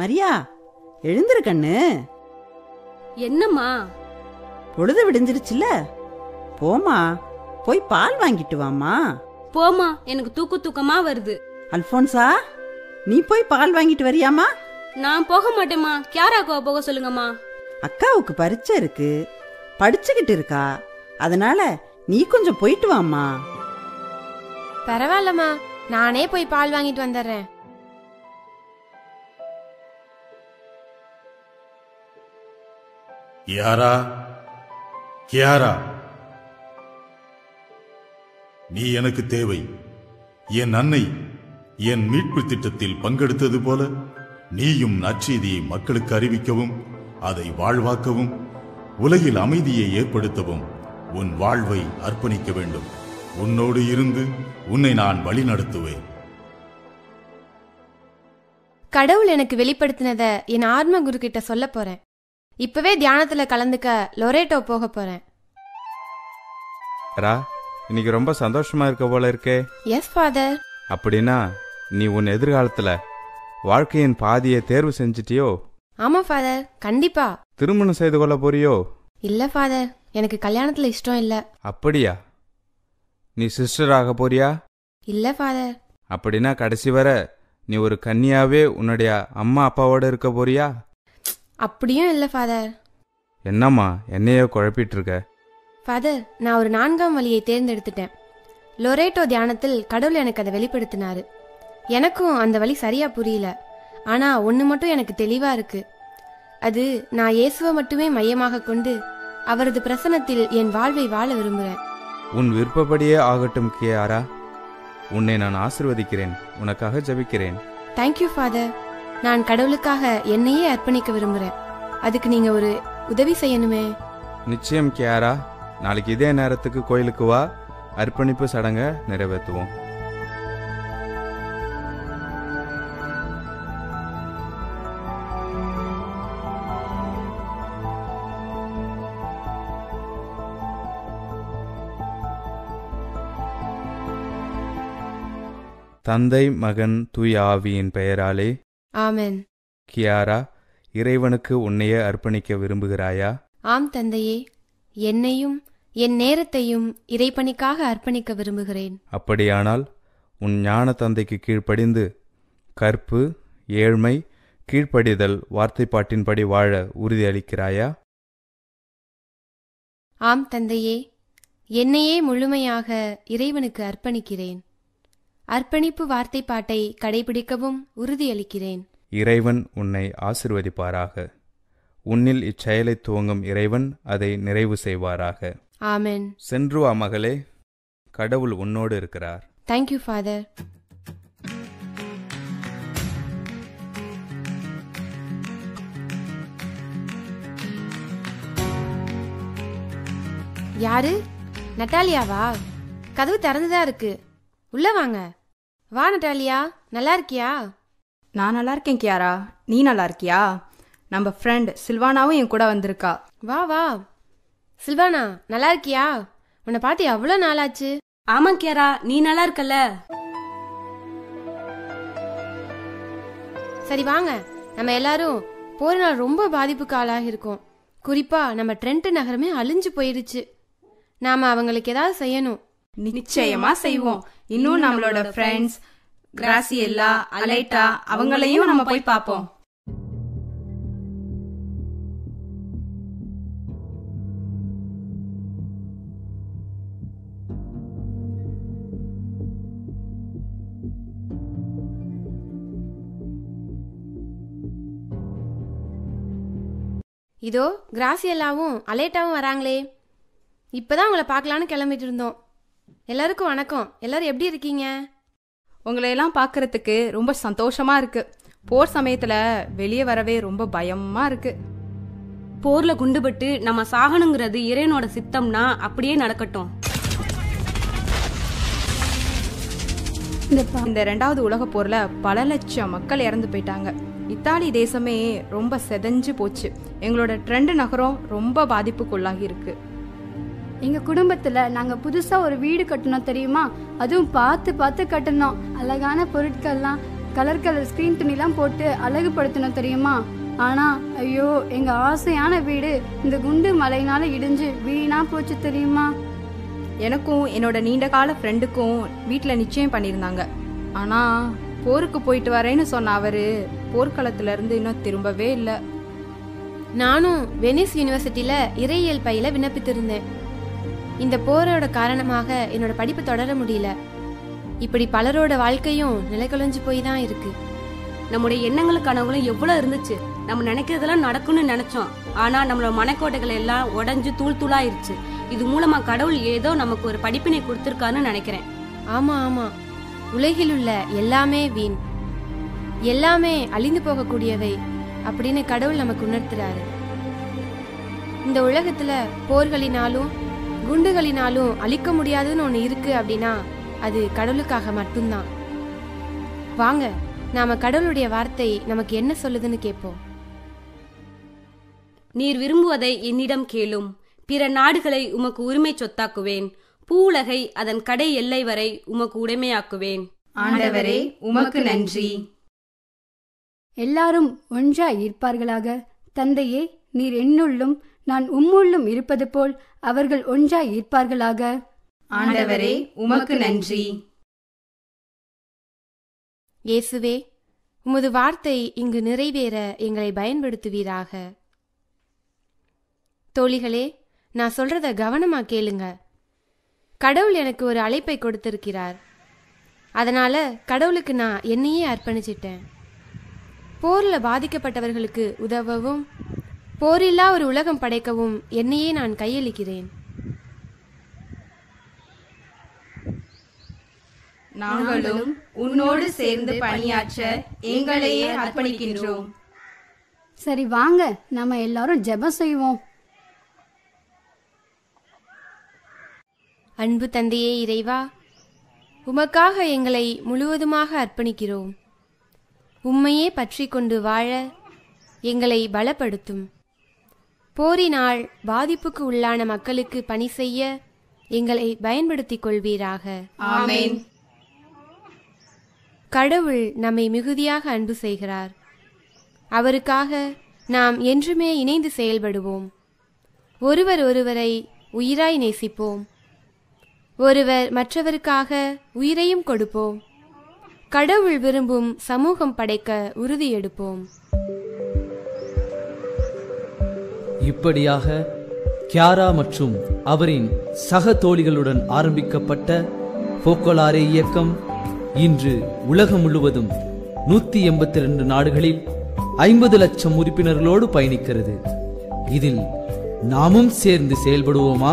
மரியா எழுந்திரு கண்ணு. என்னம்மா? பொழுது விடிஞ்சிருச்சுல போமா போய் பால் வாங்கிட்டு வாமா போமா எனக்கு தூக்கு தூக்கமா வருது. அல்போன்சா நீ போய் பால் வாங்கிட்டு வரியாமா நான் போக மாட்டேம்மா. கியாராக்குவா போக சொல்லுங்கம்மா. அக்காவுக்கு பரீட்சை இருக்கு. படிச்சுக்கிட்டு இருக்கா. அதனால நீ கொஞ்சம் போயிட்டு வாமா பரவாயில்லம்மா. நானே போய் பால் வாங்கிட்டு வந்துடுறேன். கியாரா கியாரா நீ எனக்கு தேவை. என் அன்னை என் மீட்பு திட்டத்தில் பங்கெடுத்தது போல நீயும் நற்செய்தியை மக்களுக்கு அறிவிக்கவும் அதை வாழ்வாக்கவும் உலகில் அமைதியை ஏற்படுத்தவும் உன் வாழ்வை அர்ப்பணிக்க வேண்டும். உன்னோடு இருந்து உன்னை நான் வழிநடத்துவேன். கடவுள் எனக்கு வெளிப்படுத்தினத என் ஆத்ம குரு கிட்ட சொல்ல போறேன். இப்பவே தியானத்துல கலந்துக்க லொரேட்டோ போக போறேன். ரா இன்னைக்கு ரொம்ப சந்தோஷமா இருக்க போல இருக்கே. எஸ் ஃபாதர் அப்படின்னா நீ உன் எதிர்காலத்துல வாழ்க்கையின் பாதியை தேர்வு செஞ்சிட்டியோ? ஆமா ஃபாதர் கண்டிப்பா. திருமணம் செய்து கொள்ள போறியோ? இல்ல ஃபாதர் எனக்கு கல்யாணத்துல இஷ்டம் இல்ல. அப்படியா? நீ சிஸ்டர் ஆக போறியா? இல்ல ஃபாதர் அப்படின்னா கடைசி வரை நீ ஒரு கன்னியாவே உன்னுடைய அம்மா அப்பாவோட இருக்க போறியா? அப்படியும் இல்ல ஃபாதர் என்னம்மா என்னையோ குழப்பிட்டு இருக்க ஃபாதர் நான் ஒரு நான்காம் வழியை தேர்ந்தெடுத்துட்டேன். லொரேட்டோ தியானத்தில் கடவுள் எனக்கு அதை வெளிப்படுத்தினாரு. எனக்கும் அந்த வழி சரியா புரியல. ஆனா ஒன்று மட்டும் எனக்கு தெளிவா இருக்கு. அது நான் இயேசுவை மட்டுமே மையமாக கொண்டு அவரது பிரசனத்தில் என் வாழ்வை வாழ விரும்புகிறேன் உன் விருப்பப்படியே ஆகட்டும் கியாரா. உன்னை நான் ஆசிர்வதிக்கிறேன். உனக்காக ஜெபிக்கிறேன். தேங்க்யூ ஃபாதர் நான் கடவுளுக்காக என்னையே அர்ப்பணிக்க விரும்புகிறேன் அதுக்கு நீங்க ஒரு உதவி செய்யணுமே. நிச்சயம் கியாரா. நாளைக்கு இதே நேரத்துக்கு கோயிலுக்கு வா. அர்ப்பணிப்பு சடங்கை நிறைவேற்றுவோம். தந்தை மகன் தூய் ஆவியின் பெயராலே ஆமென். கியாரா இறைவனுக்கு உன்னையே அர்ப்பணிக்க விரும்புகிறாயா? ஆம் தந்தையே என்னையும் என் நேரத்தையும் இறைப்பணிக்காக அர்ப்பணிக்க விரும்புகிறேன். அப்படியானால் உன் ஞான தந்தைக்கு கீழ்ப்படிந்து கற்பு ஏழ்மை கீழ்ப்படிதல் வார்த்தைப்பாட்டின்படி வாழ உறுதியளிக்கிறாயா? ஆம் தந்தையே என்னையே முழுமையாக இறைவனுக்கு அர்ப்பணிக்கிறேன். அர்ப்பணிப்பு வார்த்தைப்பாட்டை கடைபிடிக்கவும் உறுதியளிக்கிறேன். இறைவன் உன்னை ஆசிர்வதிப்பாராக. உன்னில் இச்செயலை துவங்கும் இறைவன் அதை நிறைவு செய்வாராக. ஆமென். சென்று வா மகளே கடவுள் உன்னோடு இருக்கிறார். தேங்க்யூ ஃபாதர் யாரு? நட்டாலியாவா? கதவு திறந்துதான் இருக்கு. உள்ள வாங்க. வா நட்டாலியா. நல்லா இருக்கியா? நான் நல்லா இருக்கேன் கியாரா. நீ நல்லா இருக்கியா? நம்ம ஃப்ரெண்ட் சில்வானாவும் என் கூட வந்திருக்கா. வா வா. சில்வானா நல்லா இருக்கியா? உன்னை பார்த்து எவ்வளோ நாளாச்சு? ஆமா கியாரா. நீ நல்லா இருக்கல சரி வாங்க. நம்ம எல்லாரும் போரினால் ரொம்ப பாதிப்புக்கு ஆளாகி இருக்கோம். குறிப்பா நம்ம ட்ரெண்ட் நகரமே அழிஞ்சு போயிடுச்சு நாம அவங்களுக்கு ஏதாவது செய்யணும். நிச்சயமா செய்வோம். இன்னும் நம்மளோட ஃப்ரெண்ட்ஸ் கிராசியல்லா அலைட்டா அவங்களையும் நம்ம போய் பார்ப்போம். இதோ கிராசியல்லாவும் அலேட்டாவும் வராங்களே. இப்பதான் உங்களை பார்க்கலான்னு கிளம்பிட்டு இருந்தோம். எல்லாருக்கும் வணக்கம். எல்லாரும் எப்படி இருக்கீங்க? உங்களையெல்லாம் பார்க்கறதுக்கு ரொம்ப சந்தோஷமா இருக்கு. போர் சமயத்துல வெளியே வரவே ரொம்ப பயமா இருக்கு. போர்ல குண்டுபட்டு நம்ம சாகணுங்கிறது இறைவனோட சித்தம்னா அப்படியே நடக்கட்டும். இந்த ரெண்டாவது உலக போர்ல பல லட்சம் மக்கள் இறந்து போயிட்டாங்க. இத்தாலி தேசமே ரொம்ப செதஞ்சு போச்சு. எங்களோட ட்ரெண்ட் நகரம் ரொம்ப பாதிப்புக்குள்ளாகி இருக்கு. எங்க குடும்பத்துல நாங்க புதுசா ஒரு வீடு கட்டணும் தெரியுமா? அதுவும் பார்த்து பார்த்து கட்டணும் அழகான பொருட்கள்லாம் கலர் கலர் ஸ்க்ரீன் துணிலாம் போட்டு அழகுபடுத்தணும் தெரியுமா? ஆனா ஐயோ எங்க ஆசையான வீடு இந்த குண்டு மலையினால இடிஞ்சு வீணா போச்சு தெரியுமா? எனக்கும் என்னோட நீண்ட கால ஃப்ரெண்டுக்கும் வீட்டில் நிச்சயம் பண்ணியிருந்தாங்க. ஆனால் போருக்கு போயிட்டு வரேன்னு சொன்ன அவர் போர்க்களத்துல இருந்து இன்னும் திரும்பவே இல்லை. நானும் வெனிஸ் யூனிவர்சிட்டியில இறையியல் பையில விண்ணப்பித்திருந்தேன். இந்த போரோட காரணமாக என்னோட படிப்பு தொடர முடியல. இப்படி பலரோட வாழ்க்கையும் நிலைகுலைஞ்சு போய் தான் இருக்கு. நம்முடைய எண்ணங்களும் கனவுகளும் எவ்வளவு இருந்துச்சு? நம்ம நினைக்கிறதெல்லாம் நடக்கும்னு நினைச்சோம். ஆனா நம்மளோட மனக்கோட்டைகள் எல்லாம் உடைஞ்சு தூள் தூளாயிருச்சு. இது மூலமா கடவுள் ஏதோ நமக்கு ஒரு படிப்பினை கொடுத்திருக்கான்னு நினைக்கிறேன். ஆமா ஆமா. உலகில் உள்ள எல்லாமே வீண். எல்லாமே அழிந்து போகக்கூடியவை அப்படின்னு கடவுள் நமக்கு உணர்த்துறாரு. இந்த உலகத்துல போர்களினாலும் குண்டுகளினாலும் அழிக்க முடியாதுன்னு ஒன்று இருக்கு அப்படின்னா அது கடவுளுக்காக மட்டும்தான். வாங்க நாம கடவுளுடைய வார்த்தை நமக்கு என்ன சொல்லுதுன்னு கேட்போம். நீர் விரும்புவதை என்னிடம் கேளும். பிற நாடுகளை உமக்கு உரிமை சொத்தாக்குவேன். பூவுலகை அதன் கடை எல்லை வரை உமக்கு உடைமையாக்குவேன். ஆண்டவரே உமக்கு நன்றி. எல்லாரும் ஒன்றாய் இருப்பார்களாக. தந்தையே நீர் என்னுள்ளும் நான் உம்முள்ளும் இருப்பது போல் அவர்கள் ஒன்றாய் இருப்பார்களாக ஆண்டவரே உமக்கு நன்றி. இயேசுவே உமது வார்த்தை இங்கு நிறைவேற எங்களை பயன்படுத்துவீராக. தோழிகளே நான் சொல்றத கவனமா கேளுங்க. கடவுள் எனக்கு ஒரு அழைப்பை கொடுத்திருக்கிறார். அதனால கடவுளுக்கு நான் என்னையே அர்ப்பணிச்சிட்டேன். போர்ல பாதிக்கப்பட்டவர்களுக்கு உதவவும் போரில்லா ஒரு உலகம் படைக்கவும் என்னையே நான் கையளிக்கிறேன். நாங்களும் உன்னோடு சேர்ந்து பணியாற்ற எங்களையே அர்ப்பணிக்கின்றோம். சரி வாங்க. நம்ம எல்லாரும் ஜெபம் செய்வோம். அன்பு தந்தையே இறைவா உமக்காக எங்களை முழுவதுமாக அர்ப்பணிக்கிறோம். உம்மையே பற்றி கொண்டு வாழ எங்களை பலப்படுத்தும். போரினால் பாதிப்புக்கு உள்ளான மக்களுக்கு பணி செய்ய எங்களை பயன்படுத்திக் கொள்வீராக. கடவுள் நம்மை மிகுதியாக அன்பு செய்கிறார். அவருக்காக நாம் என்றுமே இணைந்து செயல்படுவோம். ஒருவர் ஒருவரை உயிராய் நேசிப்போம். ஒருவர் மற்றவருக்காக உயிரையும் கொடுப்போம். கடவுள் விரும்பும் சமூகம் படைக்க உறுதியெடுப்போம். இப்படியாக கியாரா மற்றும் அவரின் சக தோழிகளுடன் ஆரம்பிக்கப்பட்ட போக்கோலாரே இயக்கம் இன்று உலகம் முழுவதும் நூத்தி எண்பத்தி ரெண்டு நாடுகளில் ஐம்பது லட்சம் உறுப்பினர்களோடு பயணிக்கிறது. இதில் நாமும் சேர்ந்து செயல்படுவோமா?